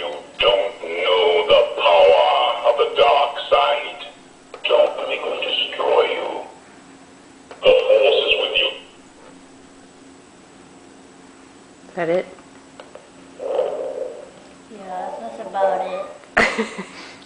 You don't know the power of the dark side. Don't let me destroy you. The force is with you. Is that it? Yeah, that's about it.